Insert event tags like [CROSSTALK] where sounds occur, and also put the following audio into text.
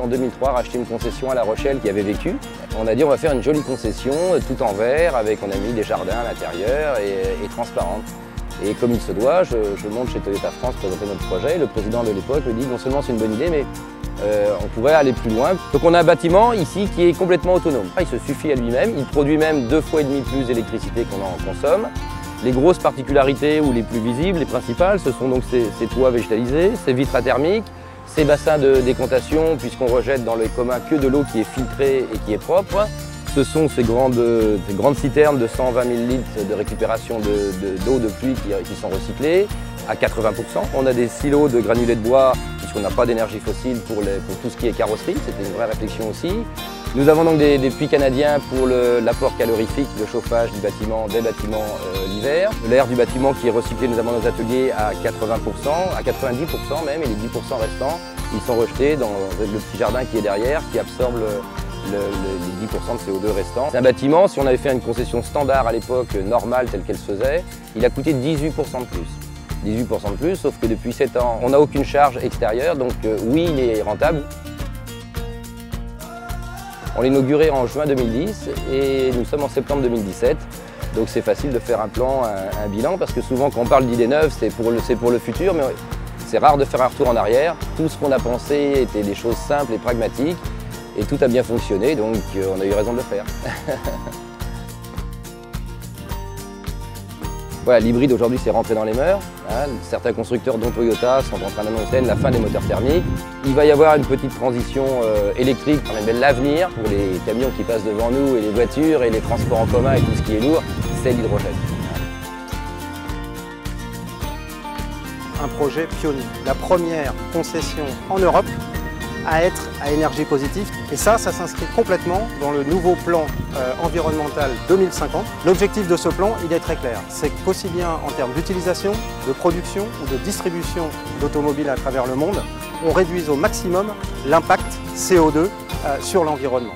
en 2003 racheté une concession à La Rochelle qui avait vécu. On a dit on va faire une jolie concession tout en verre avec on a mis des jardins à l'intérieur et, transparente. Et comme il se doit, je, monte chez Toyota France présenter notre projet. Le président de l'époque me dit non seulement c'est une bonne idée, mais euh, on pourrait aller plus loin. Donc on a un bâtiment ici qui est complètement autonome. Il se suffit à lui-même, il produit même deux fois et demi plus d'électricité qu'on en consomme. Les grosses particularités ou les plus visibles, les principales, ce sont donc ces, toits végétalisés, ces vitres thermiques, ces bassins de décontation puisqu'on rejette dans le commun que de l'eau qui est filtrée et qui est propre, ce sont ces grandes, grandes citernes de 120 000 litres de récupération d'eau de, pluie qui, sont recyclées à 80%. On a des silos de granulés de bois puisqu'on n'a pas d'énergie fossile pour, tout ce qui est carrosserie, c'était une vraie réflexion aussi. Nous avons donc des, puits canadiens pour l'apport calorifique, le chauffage du bâtiment, des bâtiments euh, l'hiver. L'air du bâtiment qui est recyclé, nous avons nos ateliers à 80%, à 90% même, et les 10% restants, ils sont rejetés dans le petit jardin qui est derrière, qui absorbe les 10% de CO2 restants. C'est un bâtiment, si on avait fait une concession standard à l'époque, normale telle qu'elle se faisait, il a coûté 18% de plus. 18% de plus, sauf que depuis 7 ans, on n'a aucune charge extérieure, donc euh, oui, il est rentable. On l'a inauguré en juin 2010 et nous sommes en septembre 2017. Donc c'est facile de faire un plan, un, bilan, parce que souvent quand on parle d'idées neuves, c'est pour, le futur, mais c'est rare de faire un retour en arrière. Tout ce qu'on a pensé était des choses simples et pragmatiques. Et tout a bien fonctionné, donc euh, on a eu raison de le faire. [LAUGHS] voilà, l'hybride aujourd'hui c'est rentré dans les mœurs. Hein. Certains constructeurs, dont Toyota, sont en train d'annoncer la fin des moteurs thermiques. Il va y avoir une petite transition euh, électrique, on l'avenir pour les camions qui passent devant nous et les voitures et les transports en commun et tout ce qui est lourd, c'est l'hydrogène. Un projet pionnier, la première concession en Europe à être à énergie positive. Et ça, ça s'inscrit complètement dans le nouveau plan euh, environnemental 2050. L'objectif de ce plan, il est très clair. C'est qu'aussi bien en termes d'utilisation, de production ou de distribution d'automobiles à travers le monde, on réduise au maximum l'impact CO2 euh, sur l'environnement.